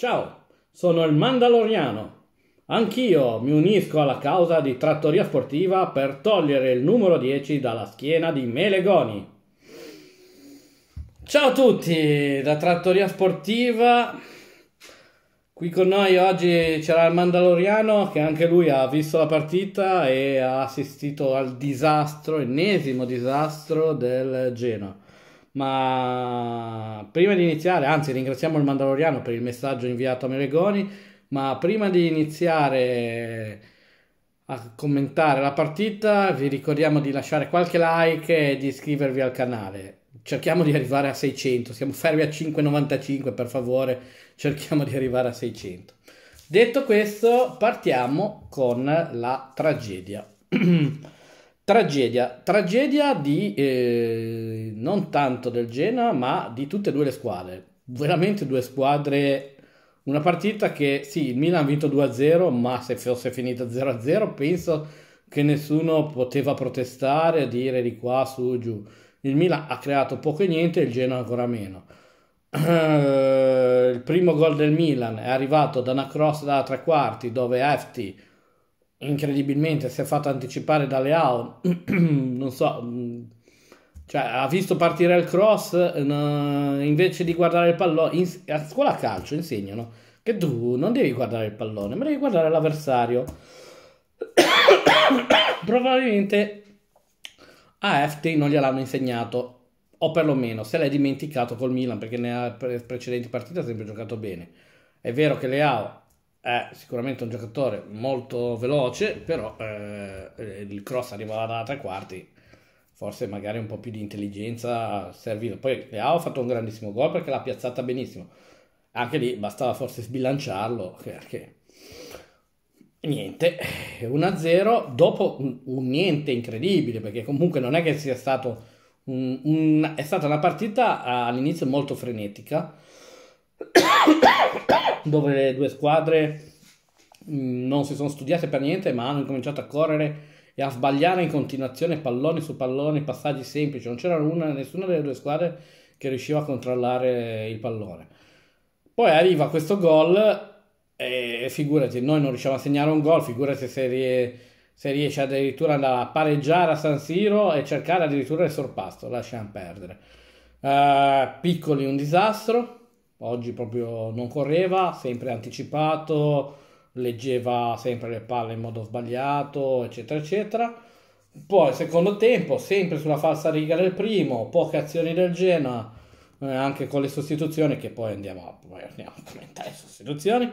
Ciao, sono il Mandaloriano. Anch'io mi unisco alla causa di Trattoria Sportiva per togliere il numero 10 dalla schiena di Melegoni. Ciao a tutti da Trattoria Sportiva. Qui con noi oggi c'era il Mandaloriano che anche lui ha visto la partita e ha assistito al disastro, ennesimo disastro del Genoa. Ma prima di iniziare, anzi ringraziamo il Mandaloriano per il messaggio inviato a Melegoni, ma prima di iniziare a commentare la partita vi ricordiamo di lasciare qualche like e di iscrivervi al canale. Cerchiamo di arrivare a 600, siamo fermi a 5,95 per favore, cerchiamo di arrivare a 600. Detto questo, partiamo con la tragedia. Tragedia, tragedia di eh, non tanto del Genoa, ma di tutte e due le squadre. Veramente due squadre. Una partita che sì, il Milan ha vinto 2-0, ma se fosse finita 0-0 penso che nessuno poteva protestare, dire di qua su giù. Il Milan ha creato poco e niente, il Genoa ancora meno. il primo gol del Milan è arrivato da una cross da tre quarti dove Efti incredibilmente si è fatto anticipare dalle AO, non so, mm, cioè ha visto partire il cross invece di guardare il pallone, in, a scuola calcio insegnano che tu non devi guardare il pallone, ma devi guardare l'avversario. Probabilmente a FT non gliel'hanno insegnato, o perlomeno se l'è dimenticato col Milan perché nelle precedenti partite ha sempre giocato bene. È vero che Leao è sicuramente un giocatore molto veloce, però eh, il cross arrivava da tre quarti, forse magari un po' più di intelligenza serviva. Poi Leao ha fatto un grandissimo gol perché l'ha piazzata benissimo. Anche lì bastava forse sbilanciarlo, perché niente, 1-0 dopo un, niente incredibile, perché comunque non è che sia stato un, un, è stata una partita all'inizio molto frenetica dove le due squadre mm, non si sono studiate per niente, ma hanno cominciato a correre e a sbagliare in continuazione palloni su palloni, passaggi semplici. Non c'era una, nessuna delle due squadre che riusciva a controllare il pallone. Poi arriva questo gol e figurati, noi non riusciamo a segnare un gol, figurati se, rie, se riesce addirittura a pareggiare a San Siro e cercare addirittura il sorpasso, lasciamo perdere. Uh, piccoli un disastro, Oggi proprio non correva, sempre anticipato, leggeva sempre le palle in modo sbagliato, eccetera, eccetera. Poi, secondo tempo, sempre sulla falsa riga del primo, poche azioni del Genoa, eh, anche con le sostituzioni, che poi andiamo, poi andiamo a commentare le sostituzioni.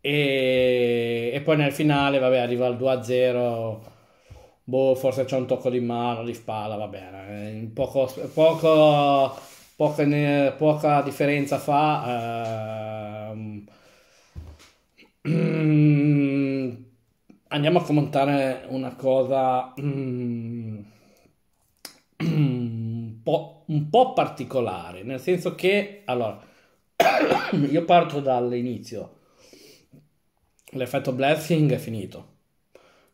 E, e, poi nel finale, vabbè, arriva il 2-0. Boh, forse c'è un tocco di mano, di spalla, va bene. Poco, poco poca, ne, poca differenza fa. Ehm, andiamo a commentare una cosa um, un, po', un po' particolare, nel senso che, allora, io parto dall'inizio. L'effetto blessing è finito.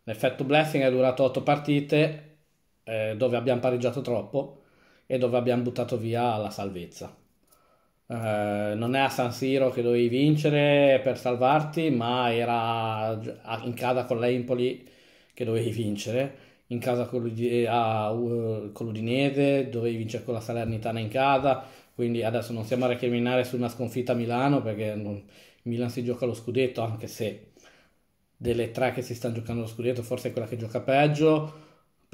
L'effetto blessing è durato 8 partite eh, dove abbiamo pareggiato troppo e dove abbiamo buttato via la salvezza. Eh, non è a San Siro che dovevi vincere per salvarti, ma era in casa con l'Empoli che dovevi vincere. In casa con, l'Udinese dovevi vincere con la Salernitana in casa. Quindi adesso non stiamo a recriminare su una sconfitta a Milano perché non, Milan si gioca lo scudetto, anche se delle tre che si stanno giocando lo scudetto forse è quella che gioca peggio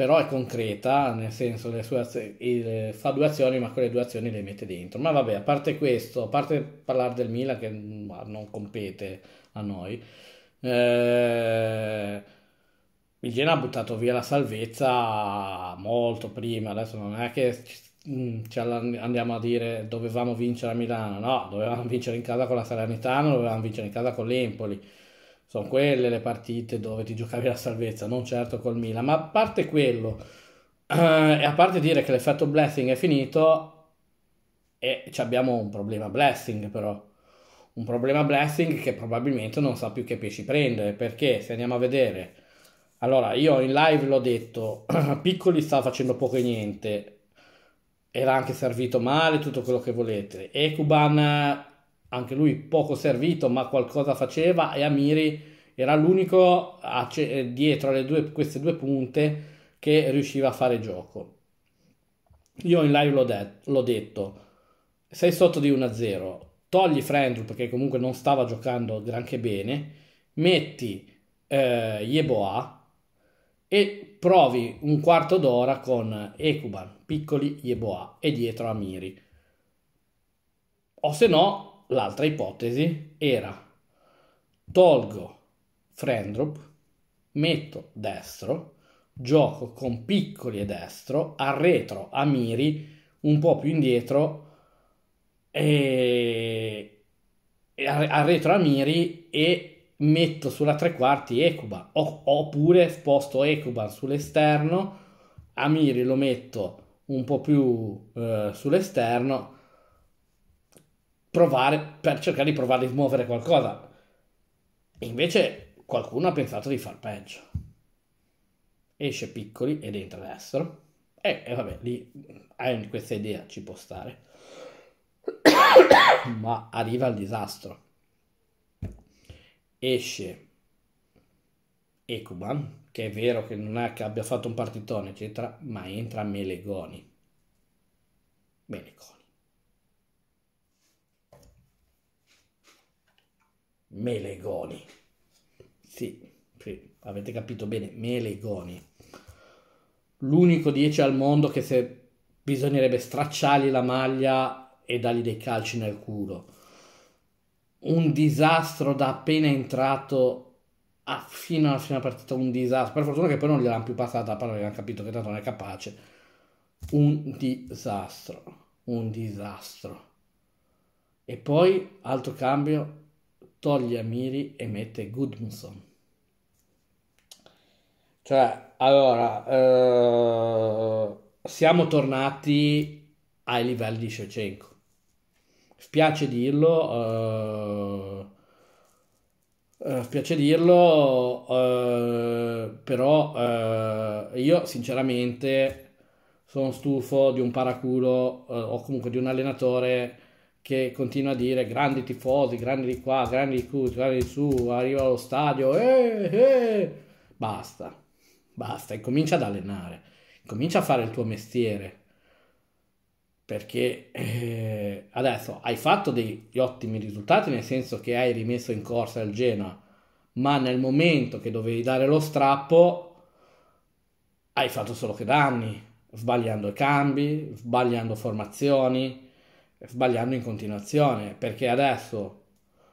però è concreta, nel senso le sue azioni, fa due azioni ma quelle due azioni le mette dentro. Ma vabbè, a parte questo, a parte parlare del Milan che non compete a noi, eh, il Genoa ha buttato via la salvezza molto prima, adesso non è che mm, ci andiamo a dire dovevamo vincere a Milano, no, dovevamo vincere in casa con la Salernitana, dovevamo vincere in casa con l'Empoli sono quelle le partite dove ti giocavi la salvezza, non certo col Milan. Ma a parte quello, eh, e a parte dire che l'effetto blessing è finito, e abbiamo un problema blessing però. Un problema blessing che probabilmente non sa più che pesci prendere, perché se andiamo a vedere... Allora, io in live l'ho detto, Piccoli sta facendo poco e niente, era anche servito male, tutto quello che volete. Ekuban anche lui poco servito ma qualcosa faceva e Amiri era l'unico a, dietro alle due, queste due punte che riusciva a fare gioco. Io in live l'ho, de- l'ho detto, sei sotto di 1-0, togli Frendrup perché comunque non stava giocando granché bene, metti eh, Yeboah e provi un quarto d'ora con Ekuban, piccoli Yeboah e dietro Amiri. O se no, l'altra ipotesi era tolgo Frendrup, metto destro, gioco con piccoli e destro, arretro a Miri, un po' più indietro e, arretro a Miri e metto sulla tre quarti Ekuban oppure sposto Ekuban sull'esterno, Amiri lo metto un po' più eh, sull'esterno provare per cercare di provare a smuovere qualcosa. Invece qualcuno ha pensato di far peggio. Esce piccoli ed entra destro. E, e vabbè, lì hai questa idea, ci può stare. Ma arriva il disastro. Esce Ekuban, che è vero che non è che abbia fatto un partitone, eccetera, ma entra Melegoni. Melegoni. Melegoni. Sì, sì, avete capito bene, Melegoni. L'unico 10 al mondo che se bisognerebbe stracciargli la maglia e dargli dei calci nel culo. Un disastro da appena entrato a, fino alla fine partita, un disastro. Per fortuna che poi non gliel'hanno più passata palla, avevano capito che tanto non è capace. Un disastro, un disastro. E poi, altro cambio, toglie Amiri e mette Goodmanson. Cioè, allora, eh, siamo tornati ai livelli di Shevchenko. Spiace dirlo, eh, eh, spiace dirlo, eh, però eh, io sinceramente sono stufo di un paraculo eh, o comunque di un allenatore che continua a dire grandi tifosi, grandi di qua, grandi di qui, grandi di su, arriva allo stadio, eh, eh, basta basta e comincia ad allenare, comincia a fare il tuo mestiere. Perché eh, adesso hai fatto degli ottimi risultati, nel senso che hai rimesso in corsa il Genoa, ma nel momento che dovevi dare lo strappo hai fatto solo che danni, sbagliando i cambi, sbagliando formazioni, sbagliando in continuazione, perché adesso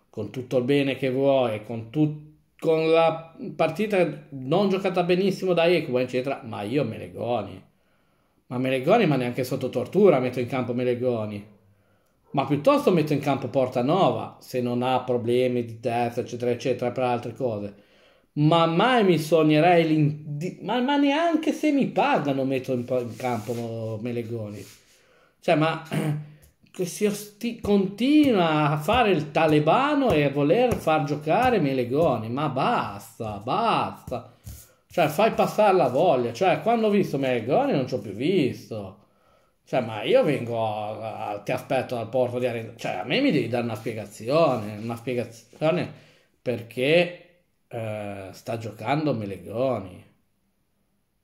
con tutto il bene che vuoi, con tutto con la partita non giocata benissimo da Ekuba, eccetera, ma io Melegoni. Ma Melegoni, ma neanche sotto tortura metto in campo Melegoni. Ma piuttosto metto in campo Portanova, se non ha problemi di testa, eccetera, eccetera, per altre cose. Ma mai mi sognerei, ma, ma, neanche se mi pagano metto in, in campo Melegoni. Cioè, ma che si osti- continua a fare il talebano e a voler far giocare Melegoni, ma basta, basta. Cioè, fai passare la voglia. Cioè, quando ho visto Melegoni non ci ho più visto. Cioè, ma io vengo, a, a, ti aspetto al porto di Arena. Cioè, a me mi devi dare una spiegazione, una spiegazione perché eh, sta giocando Melegoni.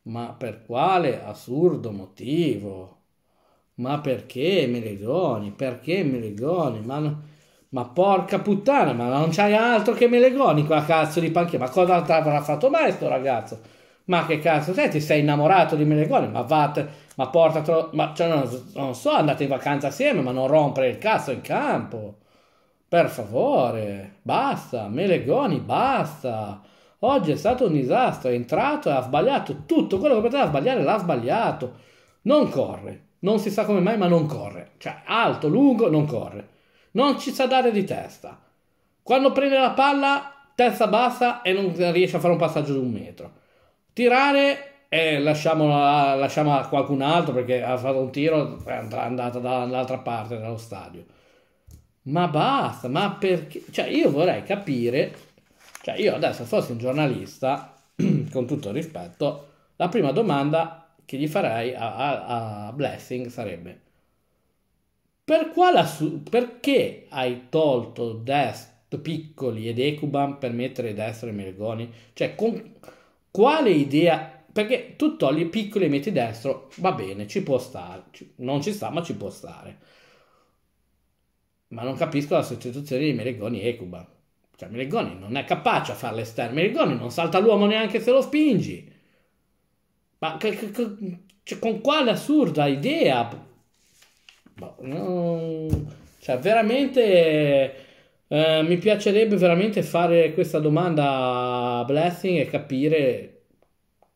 Ma per quale assurdo motivo? Ma perché Melegoni? Perché Melegoni? Ma, ma porca puttana, ma non c'hai altro che Melegoni qua cazzo di panchina. Ma cosa avrà fatto mai sto ragazzo? Ma che cazzo sei? Ti sei innamorato di Melegoni? Ma vatte, ma portatelo, ma cioè, non, non so, andate in vacanza assieme, ma non rompere il cazzo in campo. Per favore, basta, Melegoni, basta. Oggi è stato un disastro, è entrato e ha sbagliato tutto quello che poteva sbagliare, l'ha sbagliato. Non corre, non si sa come mai, ma non corre. Cioè, alto, lungo, non corre. Non ci sa dare di testa. Quando prende la palla, testa bassa e non riesce a fare un passaggio di un metro. Tirare e lasciamo, a qualcun altro perché ha fatto un tiro è andata dall'altra parte dello stadio. Ma basta, ma perché? Cioè, io vorrei capire, cioè io adesso fossi un giornalista, con tutto rispetto, la prima domanda che gli farei a, a, a Blessing sarebbe per quale assu- perché hai tolto Dest, Piccoli ed Ecuban per mettere Destro e Melegoni? Cioè, con quale idea perché tu togli piccoli e metti destro, va bene, ci può stare, non ci sta, ma ci può stare. Ma non capisco la sostituzione di Meregoni e Ecuba. Cioè, Meregoni non è capace a fare l'esterno, Meregoni non salta l'uomo neanche se lo spingi. Ma cioè, con quale assurda idea? Boh, non... Cioè, veramente... Eh, mi piacerebbe veramente fare questa domanda a Blessing e capire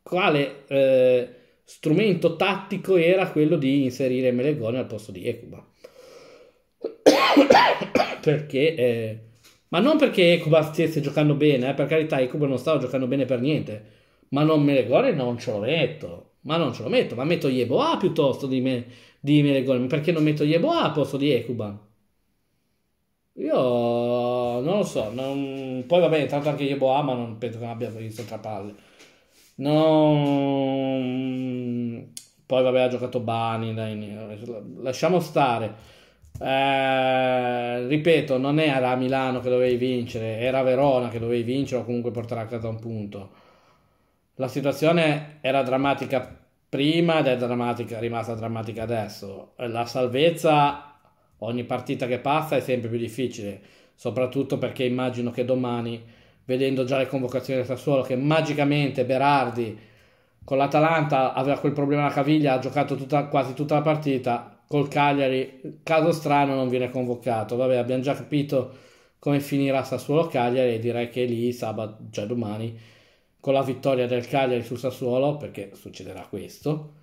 quale eh, strumento tattico era quello di inserire Melegone al posto di Ekuba. perché, eh, ma non perché Ekuba stesse giocando bene, eh, per carità, Ekuba non stava giocando bene per niente, ma non Melegone non ce lo metto, ma non ce lo metto, ma metto Yeboah piuttosto di, me, di Melegone, perché non metto Yeboah al posto di Ekuba? Io non lo so, non... poi va bene, tanto anche Yeboah, ma non penso che non abbia visto tra palle. Non... Poi vabbè ha giocato Bani, dai, lasciamo stare. Eh, ripeto, non era Milano che dovevi vincere, era Verona che dovevi vincere o comunque portare a casa un punto. La situazione era drammatica prima ed è drammatica, rimasta drammatica adesso. La salvezza, ogni partita che passa è sempre più difficile, soprattutto perché immagino che domani vedendo già le convocazioni del Sassuolo che magicamente Berardi con l'Atalanta aveva quel problema alla caviglia, ha giocato tutta, quasi tutta la partita, col Cagliari, caso strano, non viene convocato. Vabbè, abbiamo già capito come finirà Sassuolo Cagliari e direi che lì sabato, cioè domani, con la vittoria del Cagliari sul Sassuolo, perché succederà questo,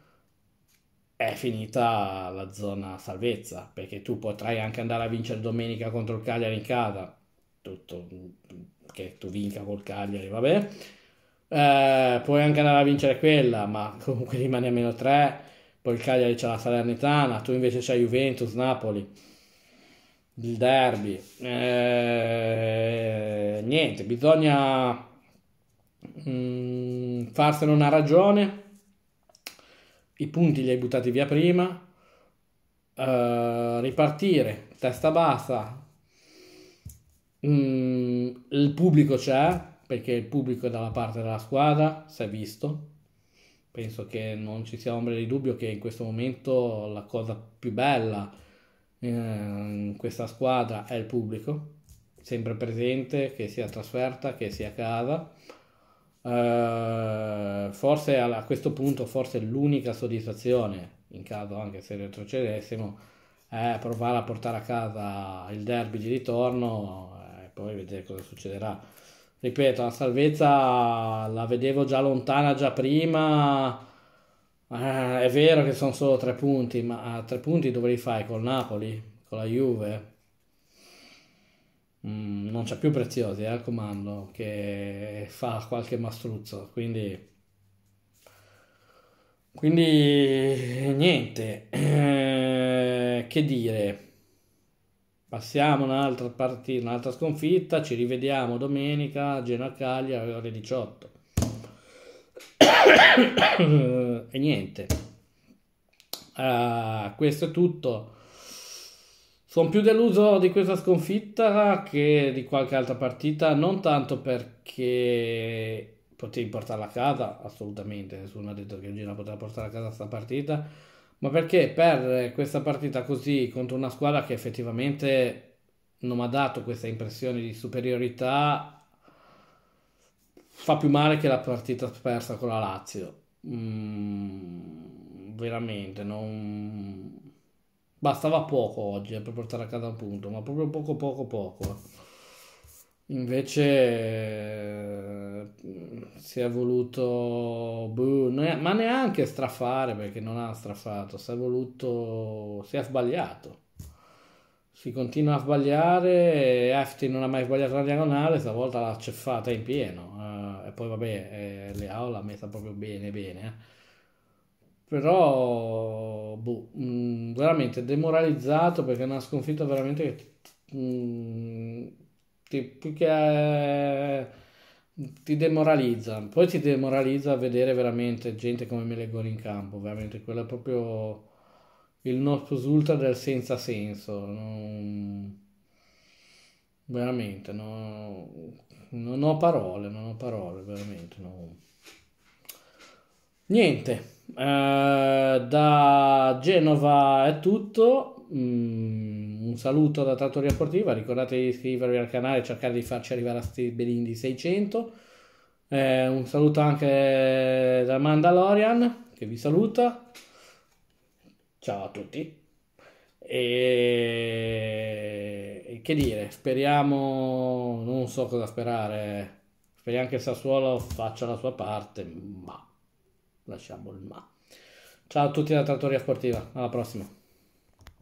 è finita la zona salvezza, perché tu potrai anche andare a vincere domenica contro il Cagliari in casa, tutto che tu vinca col Cagliari, vabbè. Eh, puoi anche andare a vincere quella, ma comunque rimane a meno 3. Poi il Cagliari c'è la Salernitana, tu invece c'hai Juventus, Napoli, il derby. Eh, niente, bisogna mm, farsene una ragione. I punti li hai buttati via prima. Uh, ripartire testa bassa Mm, il pubblico c'è, perché il pubblico è dalla parte della squadra, si è visto. Penso che non ci sia ombra di dubbio che in questo momento la cosa più bella eh, in questa squadra è il pubblico, sempre presente, che sia trasferta, che sia a casa. Uh, forse a questo punto forse l'unica soddisfazione in caso anche se retrocedessimo è provare a portare a casa il derby di ritorno poi vedere cosa succederà. Ripeto, la salvezza la vedevo già lontana già prima. Eh, è vero che sono solo tre punti, ma a tre punti dove li fai? Col Napoli? Con la Juve? Mm, non c'è più Preziosi eh, al comando che fa qualche mastruzzo, quindi... Quindi niente, eh, che dire. Passiamo un'altra partita, un'altra sconfitta, ci rivediamo domenica a Genoa Cagliari alle ore 18. e niente. Uh, questo è tutto. Sono più deluso di questa sconfitta che di qualche altra partita, non tanto perché potevi portarla a casa, assolutamente, nessuno ha detto che Genoa poteva portare a casa questa partita ma perché per questa partita così contro una squadra che effettivamente non mi ha dato questa impressione di superiorità fa più male che la partita persa con la Lazio. Mm, veramente, non... bastava poco oggi eh, per portare a casa un punto, ma proprio poco, poco, poco. Invece eh, si è voluto, boh, ma neanche strafare perché non ha strafato, si è voluto, si è sbagliato. Si continua a sbagliare, Efti non ha mai sbagliato la diagonale, stavolta l'ha ceffata in pieno. Uh, e poi vabbè, eh, Leao l'ha messa proprio bene, bene. Eh. Però, boh, mm, veramente demoralizzato perché è una sconfitta veramente che... Mh, mm, ti, che ti demoralizza. Poi ti demoralizza vedere veramente gente come Melegoni in campo, veramente quello è proprio il nostro ultra del senza senso. Non... Veramente, no... non ho parole, non ho parole, veramente. No. Niente, eh, da Genova è tutto. Mm, un saluto da Trattoria Sportiva. Ricordate di iscrivervi al canale e cercare di farci arrivare a sti belindi 600. Eh, un saluto anche da Mandalorian che vi saluta. Ciao a tutti. E che dire, speriamo, non so cosa sperare. Speriamo che Sassuolo faccia la sua parte, ma lasciamo il ma. Ciao a tutti da Trattoria Sportiva, alla prossima.